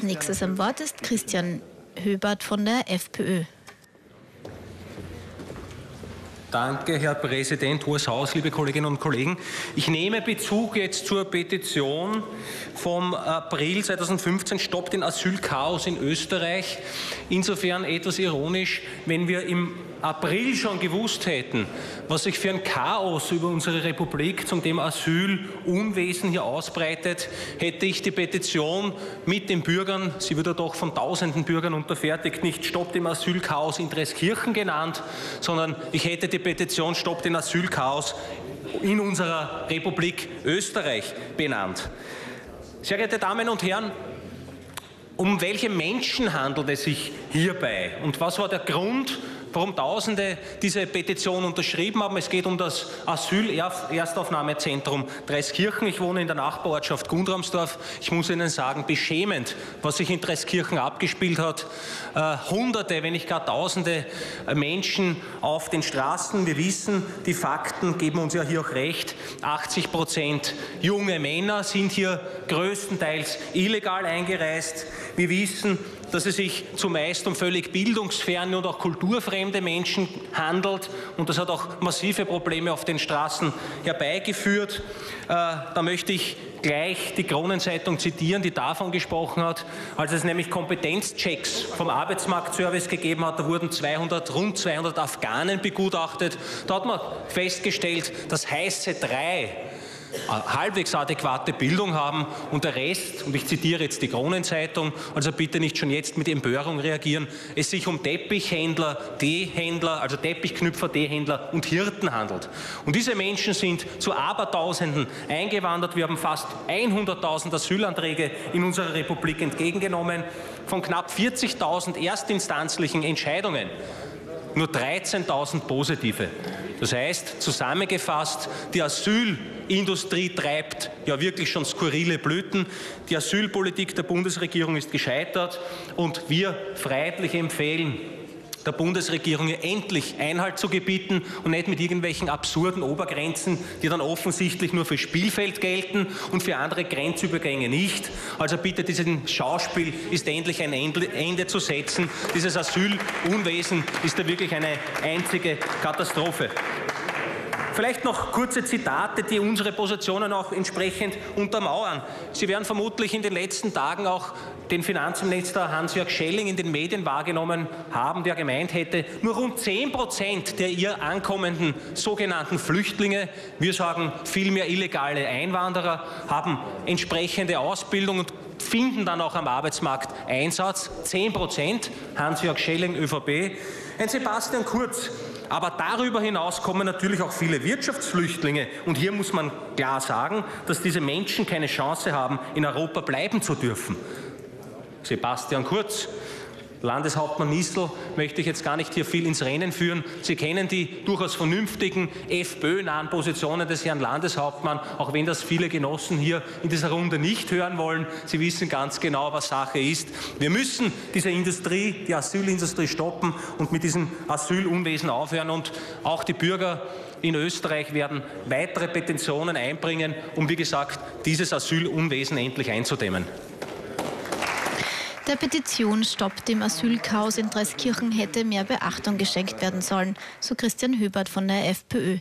Als nächstes am Wort ist Christian Höbert von der FPÖ. Danke, Herr Präsident, Hohes Haus, liebe Kolleginnen und Kollegen. Ich nehme Bezug jetzt zur Petition vom April 2015, Stoppt den Asylchaos in Österreich. Insofern etwas ironisch, wenn wir im April schon gewusst hätten, was sich für ein Chaos über unsere Republik zum Thema Asylunwesen hier ausbreitet, hätte ich die Petition mit den Bürgern, sie wurde doch von tausenden Bürgern unterfertigt, nicht Stopp dem Asylchaos in Dreskirchen genannt, sondern ich hätte die Petition Stopp den Asylchaos in unserer Republik Österreich benannt. Sehr geehrte Damen und Herren, um welche Menschen handelt es sich hierbei und was war der Grund, warum Tausende diese Petition unterschrieben haben. Es geht um das Asyl-Erstaufnahmezentrum Dreiskirchen. Ich wohne in der Nachbarortschaft Gundramsdorf. Ich muss Ihnen sagen, beschämend, was sich in Dreiskirchen abgespielt hat. Äh, Hunderte, wenn nicht gar Tausende Menschen auf den Straßen. Wir wissen, die Fakten geben uns ja hier auch recht. 80 Prozent junge Männer sind hier größtenteils illegal eingereist. Wir wissen, dass es sich zumeist um völlig bildungsferne und auch kulturfremde Menschen handelt. Und das hat auch massive Probleme auf den Straßen herbeigeführt. Äh, da möchte ich gleich die Kronenzeitung zitieren, die davon gesprochen hat, als es nämlich Kompetenzchecks vom Arbeitsmarktservice gegeben hat, da wurden 200, rund 200 Afghanen begutachtet. Da hat man festgestellt, dass heiße drei halbwegs adäquate Bildung haben und der Rest, und ich zitiere jetzt die Kronenzeitung, also bitte nicht schon jetzt mit Empörung reagieren, es sich um Teppichhändler, D-Händler, also Teppichknüpfer, D-Händler und Hirten handelt. Und diese Menschen sind zu Abertausenden eingewandert. Wir haben fast 100.000 Asylanträge in unserer Republik entgegengenommen. Von knapp 40.000 erstinstanzlichen Entscheidungen nur 13.000 positive. Das heißt, zusammengefasst, die Asylindustrie treibt ja wirklich schon skurrile Blüten. Die Asylpolitik der Bundesregierung ist gescheitert und wir freiheitlich empfehlen, der Bundesregierung endlich Einhalt zu gebieten und nicht mit irgendwelchen absurden Obergrenzen, die dann offensichtlich nur für Spielfeld gelten und für andere Grenzübergänge nicht. Also bitte, diesem Schauspiel ist endlich ein Ende zu setzen. Dieses Asylunwesen ist da wirklich eine einzige Katastrophe. Vielleicht noch kurze Zitate, die unsere Positionen auch entsprechend untermauern. Sie werden vermutlich in den letzten Tagen auch den Finanzminister Hans-Jörg Schelling in den Medien wahrgenommen haben, der gemeint hätte, nur rund 10 Prozent der ihr ankommenden sogenannten Flüchtlinge, wir sagen vielmehr illegale Einwanderer, haben entsprechende Ausbildung und finden dann auch am Arbeitsmarkt Einsatz. 10 Prozent, Hans-Jörg Schelling, ÖVP. Ein Sebastian Kurz, aber darüber hinaus kommen natürlich auch viele Wirtschaftsflüchtlinge. Und hier muss man klar sagen, dass diese Menschen keine Chance haben, in Europa bleiben zu dürfen. Sebastian Kurz, Landeshauptmann Nissel möchte ich jetzt gar nicht hier viel ins Rennen führen. Sie kennen die durchaus vernünftigen FPÖ-nahen Positionen des Herrn Landeshauptmann, auch wenn das viele Genossen hier in dieser Runde nicht hören wollen. Sie wissen ganz genau, was Sache ist. Wir müssen diese Industrie, die Asylindustrie stoppen und mit diesem Asylunwesen aufhören. Und auch die Bürger in Österreich werden weitere Petitionen einbringen, um, wie gesagt, dieses Asylunwesen endlich einzudämmen. Der Petition Stopp dem Asylchaos in Dreiskirchen hätte mehr Beachtung geschenkt werden sollen, so Christian Höbert von der FPÖ.